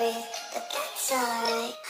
breathe, but that's alright.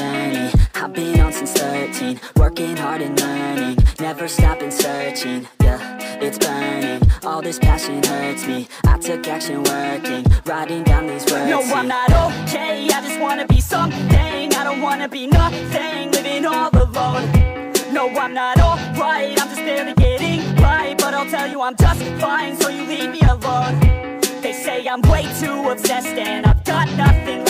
Journey I've been on since 13, working hard and learning, never stopping searching. Yeah, it's burning. All this passion hurts me. I took action working, writing down these words. No, I'm not okay. I just wanna be something. I don't wanna be nothing, living all alone. No, I'm not alright. I'm just barely getting by. But I'll tell you, I'm just fine. So you leave me alone. They say I'm way too obsessed and I've got nothing left